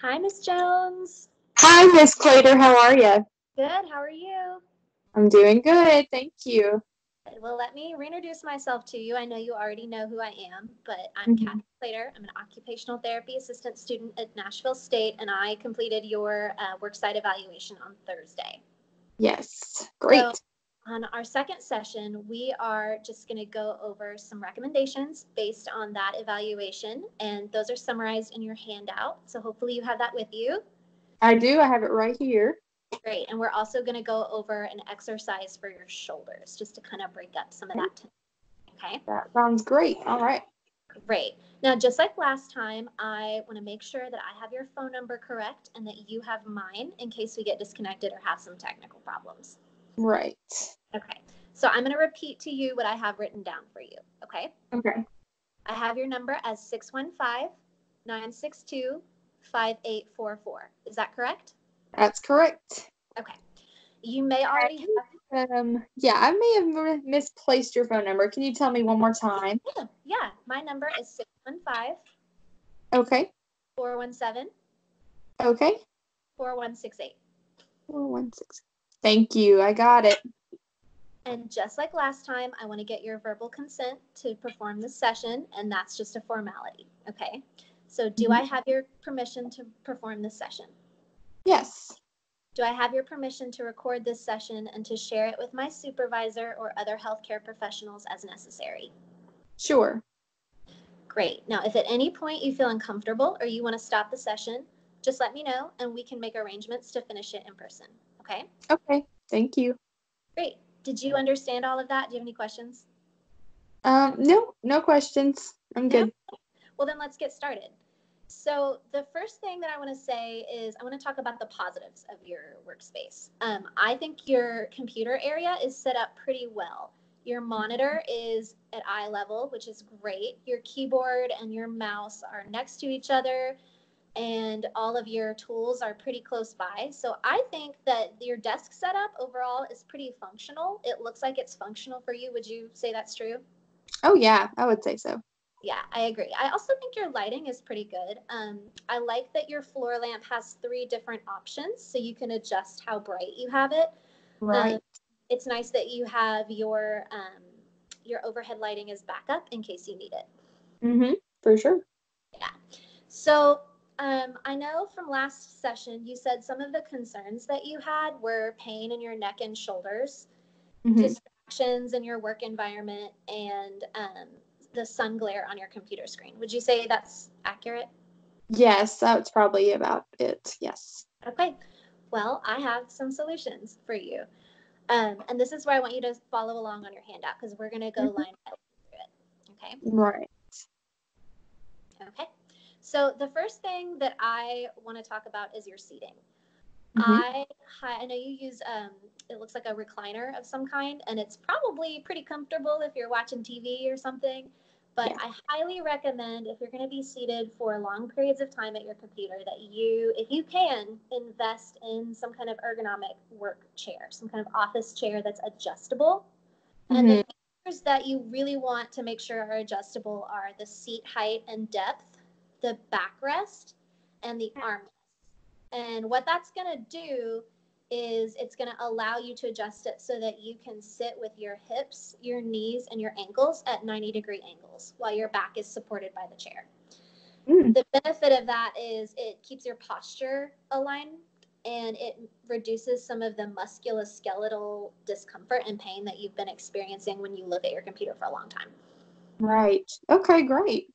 Hi, Miss Jones. Hi, Miss Slater. How are you? Good. How are you? I'm doing good. Thank you. Well, let me reintroduce myself to you. I know you already know who I am, but I'm Mhm. Kathy Slater. I'm an occupational therapy assistant student at Nashville State, and I completed your uh, worksite evaluation on Thursday. Yes. Great. So, on our second session, we are just going to go over some recommendations based on that evaluation, and those are summarized in your handout. So, hopefully, you have that with you. I do. I have it right here. Great. And we're also going to go over an exercise for your shoulders just to kind of break up some of that tension. Okay. That sounds great. All right. Great. Now, just like last time, I want to make sure that I have your phone number correct and that you have mine in case we get disconnected or have some technical problems. Right. Okay. So I'm going to repeat to you what I have written down for you. Okay. Okay. I have your number as 615 962 5844. Is that correct? That's correct. Okay. You may already have. Um. Yeah, I may have misplaced your phone number. Can you tell me one more time? Yeah, yeah. My number is 615 Okay. 417 Okay. 4168. Four one six. Thank you. I got it. And just like last time, I want to get your verbal consent to perform this session, and that's just a formality. Okay. So, do mm-hmm. I have your permission to perform this session? Yes. Do I have your permission to record this session and to share it with my supervisor or other healthcare professionals as necessary? Sure. Great. Now, if at any point you feel uncomfortable or you want to stop the session, just let me know and we can make arrangements to finish it in person. Okay. Okay. Thank you. Great. Did you understand all of that? Do you have any questions? Um. No. No questions. I'm No? good. Well, then let's get started. So, the first thing that I want to say is I want to talk about the positives of your workspace. Um, I think your computer area is set up pretty well. Your monitor is at eye level, which is great. Your keyboard and your mouse are next to each other, and all of your tools are pretty close by. So, I think that your desk setup overall is pretty functional. It looks like it's functional for you. Would you say that's true? Oh yeah, I would say so. Yeah, I agree. I also think your lighting is pretty good. Um, I like that your floor lamp has three different options, so you can adjust how bright you have it. Right. Um, it's nice that you have your um, your overhead lighting as backup in case you need it. mm-hmm. For sure. Yeah. So um, I know from last session you said some of the concerns that you had were pain in your neck and shoulders, Mhm. distractions in your work environment, and um, the sun glare on your computer screen. Would you say that's accurate? Yes, that's probably about it. Yes. Okay. Well, I have some solutions for you. Um, and this is where I want you to follow along on your handout because we're going to go Mhm. line by line through it. Okay. Right. Okay. So the first thing that I want to talk about is your seating. Mhm. I I know you use um, it looks like a recliner of some kind, and it's probably pretty comfortable if you're watching TV or something. But Yeah. I highly recommend if you're going to be seated for long periods of time at your computer that you, if you can, invest in some kind of ergonomic work chair, some kind of office chair that's adjustable. And the features that you really want to make sure are adjustable are the seat height and depth, the backrest, and the armrest. And what that's going to do is it's going to allow you to adjust it so that you can sit with your hips, your knees, and your ankles at 90 degree angles while your back is supported by the chair. Mm. The benefit of that is it keeps your posture aligned and it reduces some of the musculoskeletal discomfort and pain that you've been experiencing when you look at your computer for a long time. Right. Okay, great.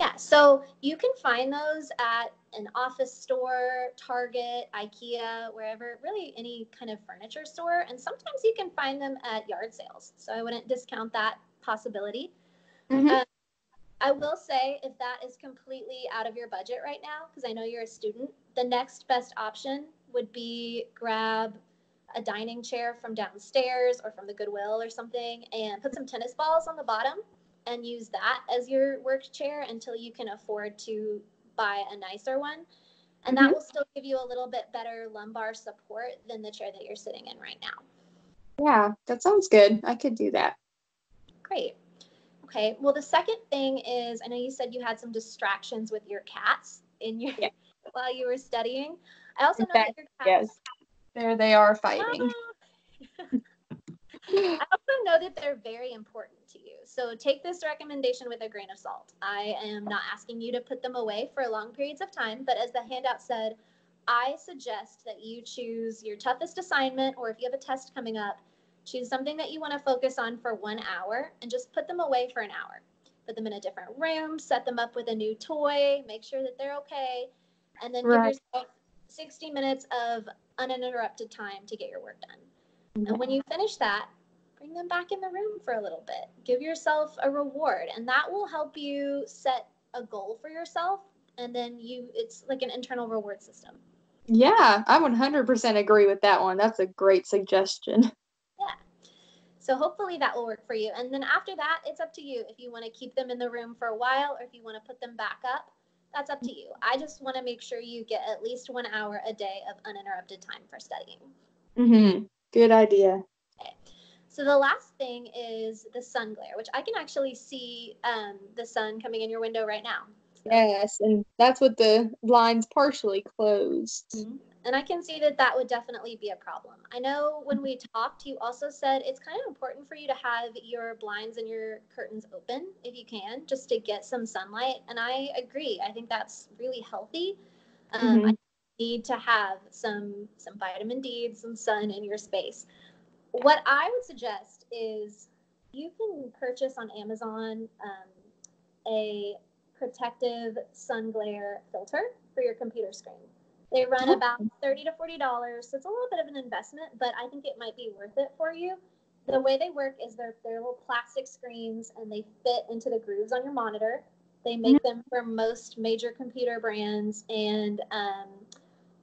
Yeah, so you can find those at an office store, Target, IKEA, wherever, really any kind of furniture store. And sometimes you can find them at yard sales. So I wouldn't discount that possibility. Mhm. Uh, I will say if that is completely out of your budget right now, because I know you're a student, the next best option would be grab a dining chair from downstairs or from the Goodwill or something and put some tennis balls on the bottom and use that as your work chair until you can afford to buy a nicer one. And that Mhm. will still give you a little bit better lumbar support than the chair that you're sitting in right now. Yeah, that sounds good. I could do that. Great. Okay. Well, the second thing is I know you said you had some distractions with your cats in your Yeah. while you were studying. I also In know that your cats. Yes. There they are fighting. I also know that they're very important to you. So take this recommendation with a grain of salt. I am not asking you to put them away for long periods of time, but as the handout said, I suggest that you choose your toughest assignment or if you have a test coming up, choose something that you want to focus on for one hour and just put them away for an hour. Put them in a different room, set them up with a new toy, make sure that they're okay, and then Right. give yourself 60 minutes of uninterrupted time to get your work done. And when you finish that, bring them back in the room for a little bit. Give yourself a reward, and that will help you set a goal for yourself. And then you, it's like an internal reward system. Yeah, I 100% agree with that one. That's a great suggestion. Yeah. So hopefully that will work for you. And then after that, it's up to you if you want to keep them in the room for a while or if you want to put them back up. That's up to you. I just want to make sure you get at least one hour a day of uninterrupted time for studying. Mm-hmm. Good idea. So the last thing is the sun glare, which I can actually see um, the sun coming in your window right now. Yes, and that's with the blinds partially closed. And I can see that that would definitely be a problem. I know when we talked, you also said it's kind of important for you to have your blinds and your curtains open if you can, just to get some sunlight. And I agree. I think that's really healthy. Um, Mhm. I need to have some some vitamin D, some sun in your space. What I would suggest is you can purchase on Amazon um, a protective sun glare filter for your computer screen. They run about thirty to forty dollars, so it's a little bit of an investment, but I think it might be worth it for you. The way they work is they're they're little plastic screens and they fit into the grooves on your monitor. They make them for most major computer brands, and um,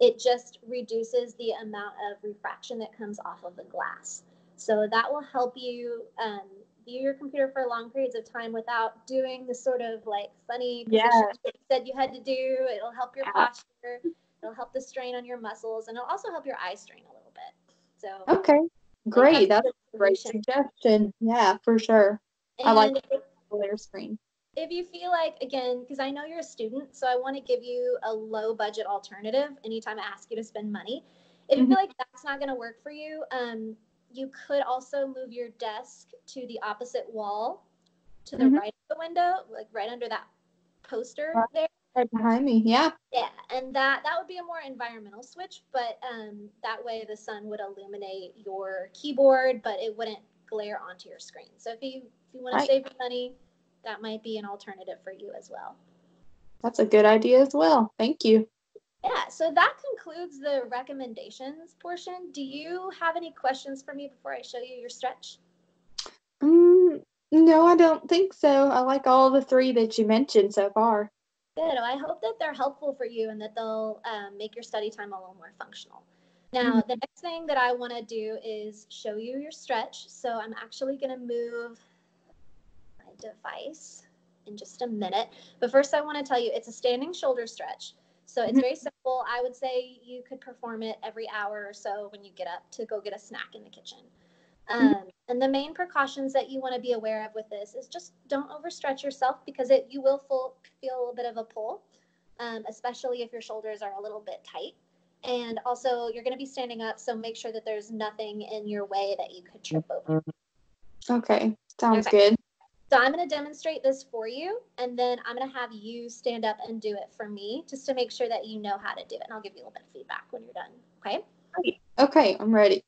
it just reduces the amount of refraction that comes off of the glass. So that will help you um, view your computer for long periods of time without doing the sort of like funny Yeah. that you said you had to do. It'll help your posture. It'll help the strain on your muscles, and it'll also help your eye strain a little bit. So Okay, great. That's a great suggestion. Yeah, for sure. I like And if- Glare screen. If you feel like again because i know you're a student so i want to give you a low budget alternative anytime i ask you to spend money if you Mhm. feel like that's not going to work for you um, you could also move your desk to the opposite wall to the Mhm. right of the window like right under that poster there Right behind me. Yeah. yeah and that that would be a more environmental switch but um, that way the sun would illuminate your keyboard but it wouldn't glare onto your screen so if you if you want to save money that might be an alternative for you as well That's a good idea as well. Thank you. Yeah, so that concludes the recommendations portion. Do you have any questions for me before I show you your stretch? Mm, no, I don't think so. I like all the three that you mentioned so far. Good. Well, I hope that they're helpful for you and that they'll um, make your study time a little more functional. Now, the next thing that I want to do is show you your stretch. So I'm actually going to move device in just a minute. But first, I want to tell you it's a standing shoulder stretch. So it's Mhm. very simple. I would say you could perform it every hour or so when you get up to go get a snack in the kitchen. Um, and the main precautions that you want to be aware of with this is just don't overstretch yourself because it you will full, feel a little bit of a pull, um, especially if your shoulders are a little bit tight. And also, you're going to be standing up, so make sure that there's nothing in your way that you could trip over. Okay, sounds Okay. good. So I'm going to demonstrate this for you, and then I'm going to have you stand up and do it for me, just to make sure that you know how to do it. And I'll give you a little bit of feedback when you're done. Okay? Okay, I'm ready.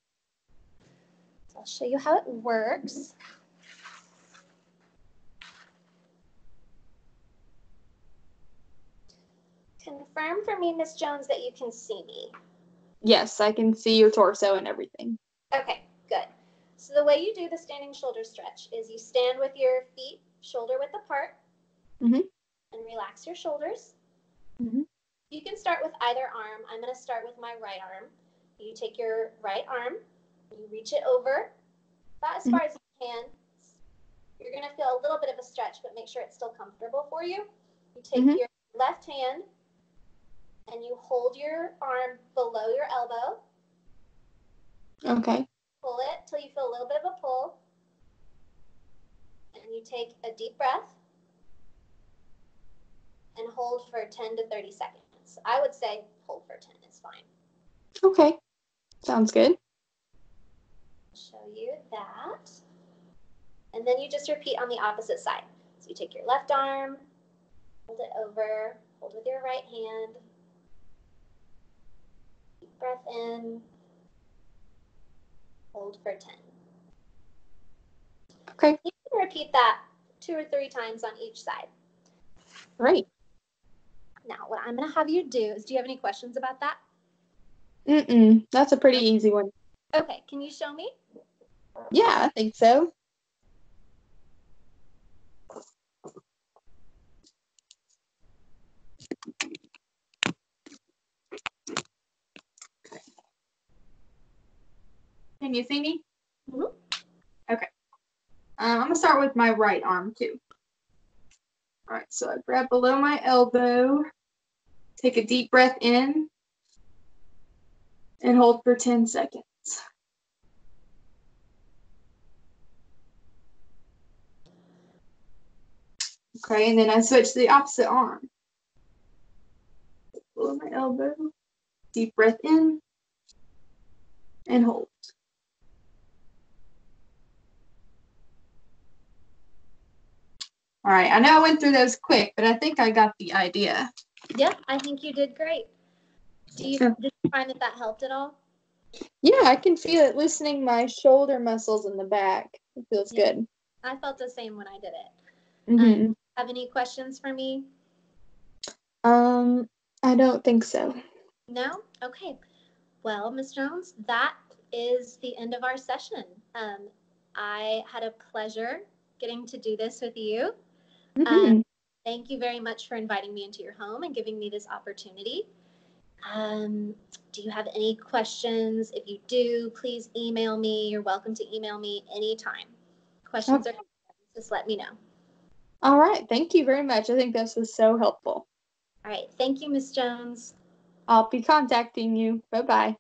So I'll show you how it works. Confirm for me, Miss Jones, that you can see me. Yes, I can see your torso and everything. Okay. So the way you do the standing shoulder stretch is you stand with your feet shoulder width apart Mhm. and relax your shoulders. Mhm. You can start with either arm. I'm going to start with my right arm. You take your right arm, you reach it over about as Mhm. far as you can. You're going to feel a little bit of a stretch, but make sure it's still comfortable for you. You take Mhm. your left hand and you hold your arm below your elbow Okay. Pull it till you feel a little bit of a pull. And you take a deep breath and hold for 10 to 30 seconds. I would say hold for 10 is fine. Okay. Sounds good. Show you that. And then you just repeat on the opposite side. So you take your left arm, hold it over, hold with your right hand. Deep breath in. Hold for 10. Okay. You can repeat that two or three times on each side. Great. Now, what I'm going to have you do is do you have any questions about that? Mm-mm. That's a pretty easy one. Okay, can you show me? Yeah, I think so. Can you see me? Mhm. Okay. Um, I'm gonna start with my right arm too. All right, so I grab below my elbow, take a deep breath in, and hold for 10 seconds. Okay, and then I switch to the opposite arm. Below my elbow, deep breath in, and hold. All right, I know I went through those quick, but I think I got the idea. Yeah, I think you did great. Do you, did you find that that helped at all? Yeah, I can feel it loosening my shoulder muscles in the back. It feels Yeah. good. I felt the same when I did it. Mhm. Have any questions for me? Um, I don't think so. No? Okay. Well, Ms. Jones, that is the end of our session. Um, I had a pleasure getting to do this with you. Mhm. Thank you very much for inviting me into your home and giving me this opportunity. Um, do you have any questions? If you do, please email me. You're welcome to email me anytime. Questions or Okay. just let me know. All right. Thank you very much. I think this was so helpful. All right. Thank you, Ms. Jones. I'll be contacting you. Bye bye.